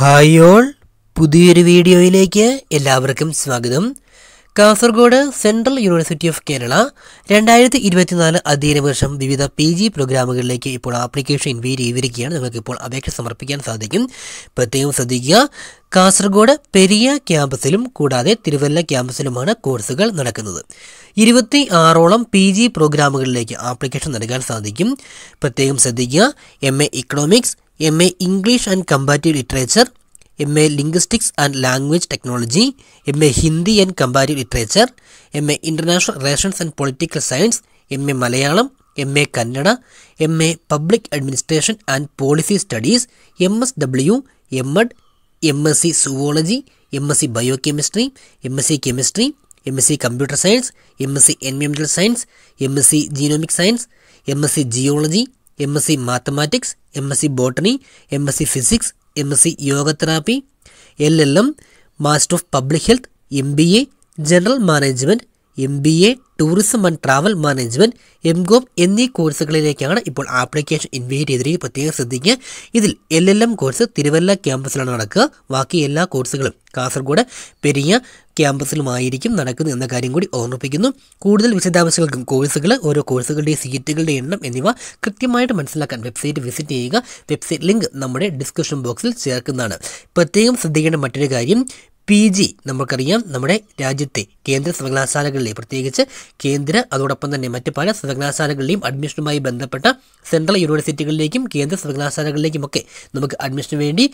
Hi all. പുതിയൊരു വീഡിയോയിലേക്ക് എല്ലാവർക്കും സ്വാഗതം. Kasaragod central university of Kerala രണ്ടായിരത്തി ഇരുപത്തിനാല് അധ്യയന വർഷം വിവിധ പി ജി പ്രോഗ്രാമുകളിലേക്ക് ഇപ്പോൾ ആപ്ലിക്കേഷൻ ഇൻവൈറ്റ് ചെയ്തിരിക്കുകയാണ്. നിങ്ങൾക്കിപ്പോൾ അപേക്ഷ സമർപ്പിക്കാൻ സാധിക്കും. പ്രത്യേകം ശ്രദ്ധിക്കുക. കാസർഗോഡ് പെരിയ ക്യാമ്പസിലും കൂടാതെ തിരുവല്ല ക്യാമ്പസിലുമാണ് കോഴ്സുകൾ നടക്കുന്നത്. ഇരുപത്തി ആറോളം പി ജി പ്രോഗ്രാമുകളിലേക്ക് ആപ്ലിക്കേഷൻ നൽകാൻ സാധിക്കും. പ്രത്യേകം ശ്രദ്ധിക്കുക. M A economics MA English and Comparative Literature, MA Linguistics and Language Technology, MA Hindi and Comparative Literature, MA International Relations and Political Science, MA Malayalam, MA Kannada, MA Public Administration and Policy Studies, MSW, MED, MSc Zoology, MSc Biochemistry, MSc Chemistry, MSc Computer Science, MSc Environmental Science, MSc Genomic Science, MSc Geology, M S C mathematics M S C botany M S C physics M S C yoga therapy L L M master of public health M B A general management M B A tourism and travel management M com എന്നീ കോഴ്സുകളിലേക്കാണ് ഇപ്പോൾ application invite ചെയ്തിരിക്കുന്നത്. പ്രത്യേകം ശ്രദ്ധിക്കുക. ഇതിൽ L L M course Thiruvalla ക്യാമ്പസിലാണ് നടക്കുക. ബാക്കി എല്ലാ കോഴ്സുകളും കാസർഗോഡ് പെരിയ ക്യാമ്പസിലുമായിരിക്കും നടക്കുന്നത് എന്ന കാര്യം കൂടി ഓർമ്മിപ്പിക്കുന്നു. കൂടുതൽ വിശദാംശങ്ങൾക്കും കോഴ്സുകൾ ഓരോ കോഴ്സുകളുടെ സീറ്റുകളുടെ എണ്ണം എന്നിവ കൃത്യമായിട്ട് മനസ്സിലാക്കാൻ വെബ്സൈറ്റ് വിസിറ്റ് ചെയ്യുക. വെബ്സൈറ്റ് ലിങ്ക് നമ്മുടെ ഡിസ്ക്രിപ്ഷൻ ബോക്സിൽ ചേർക്കുന്നതാണ്. പ്രത്യേകം ശ്രദ്ധിക്കേണ്ട മറ്റൊരു കാര്യം പി ജി നമുക്കറിയാം. നമ്മുടെ രാജ്യത്തെ കേന്ദ്ര സർവകലാശാലകളിലെ പ്രത്യേകിച്ച് കേന്ദ്ര അതോടൊപ്പം തന്നെ മറ്റ് പല സർവകലാശാലകളിലെയും അഡ്മിഷനുമായി ബന്ധപ്പെട്ട സെൻട്രൽ യൂണിവേഴ്സിറ്റികളിലേക്കും കേന്ദ്ര സർവകലാശാലകളിലേക്കുമൊക്കെ നമുക്ക് അഡ്മിഷന് വേണ്ടി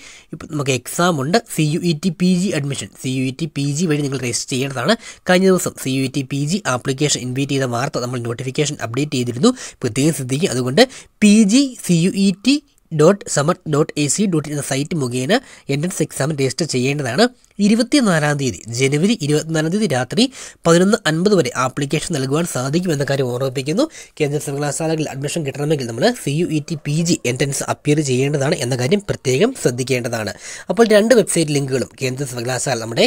നമുക്ക് എക്സാം ഉണ്ട്. C U E T P G admission C U E T P G വഴി നിങ്ങൾ രജിസ്റ്റർ ചെയ്യേണ്ടതാണ്. കഴിഞ്ഞ ദിവസം C U E T P G application invite ചെയ്ത വാർത്ത നമ്മൾ നോട്ടിഫിക്കേഷൻ അപ്ഡേറ്റ് ചെയ്തിരുന്നു. പ്രത്യേകം ശ്രദ്ധിക്കുക അതുകൊണ്ട് P G C U E T dot Samarth dot A C dot എന്ന സൈറ്റ് മുഖേന എൻട്രൻസ് എക്സാം രജിസ്റ്റർ ചെയ്യേണ്ടതാണ്. ഇരുപത്തിനാലാം തീയതി ജനുവരി ഇരുപത്തിനാലാം തീയതി രാത്രി പതിനൊന്ന് അൻപത് വരെ ആപ്ലിക്കേഷൻ നൽകുവാൻ സാധിക്കുമെന്ന കാര്യം ഓർമ്മിപ്പിക്കുന്നു. കേന്ദ്ര സർവകലാശാലകളിൽ അഡ്മിഷൻ കിട്ടണമെങ്കിൽ നമ്മൾ C U E T P G entrance appear ചെയ്യേണ്ടതാണ് എന്ന കാര്യം പ്രത്യേകം ശ്രദ്ധിക്കേണ്ടതാണ്. അപ്പോൾ രണ്ട് വെബ്സൈറ്റ് ലിങ്കുകളും കേന്ദ്ര സർവകലാശാല നമ്മുടെ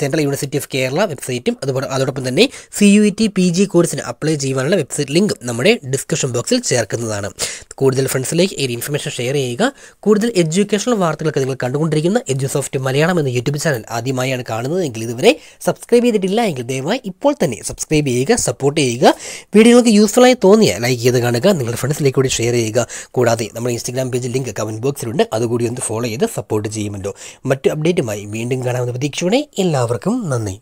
സെൻട്രൽ യൂണിവേഴ്സിറ്റി ഓഫ് കേരള വെബ്സൈറ്റും അതുപോലെ അതോടൊപ്പം തന്നെ C U E T P G കോഴ്സിന് അപ്ലൈ ചെയ്യുവാനുള്ള വെബ്സൈറ്റ് ലിങ്കും നമ്മുടെ ഡിസ്ക്രിപ്ഷൻ ബോക്സിൽ ചേർക്കുന്നതാണ്. കൂടുതൽ ഫ്രണ്ട്സിലേക്ക് ഈ ഇൻഫർമേഷൻ ഷെയർ ചെയ്യുക. കൂടുതൽ എഡ്യൂക്കേഷണൽ വാർത്തകളൊക്കെ നിങ്ങൾ കണ്ടുകൊണ്ടിരിക്കുന്ന എഡ്യൂസോഫ്റ്റ് മലയാളം എന്ന യൂട്യൂബ് ചാനൽ ആദ്യമായാണ് കാണുന്നത്. എങ്കിൽ ഇതുവരെ സബ്സ്ക്രൈബ് ചെയ്തിട്ടില്ല എങ്കിൽ ദയവായി ഇപ്പോൾ തന്നെ സബ്സ്ക്രൈബ് ചെയ്യുക സപ്പോർട്ട് ചെയ്യുക. വീഡിയോകൾക്ക് യൂസ്ഫുള്ളായി തോന്നിയ ലൈക്ക് ചെയ്ത് കാണുക നിങ്ങളുടെ ഫ്രണ്ട്സിലേക്ക് കൂടി ഷെയർ ചെയ്യുക. കൂടാതെ നമ്മുടെ ഇൻസ്റ്റാഗ്രാം പേജിൽ ലിങ്ക് കമന്റ് ബോക്സിലുണ്ട് അതുകൂടി ഒന്ന് ഫോളോ ചെയ്ത് സപ്പോർട്ട് ചെയ്യുമല്ലോ. മറ്റു അപ്ഡേറ്റുമായി വീണ്ടും കാണാമെന്ന പ്രതീക്ഷയോടെ എല്ലാവർക്കും നന്ദി.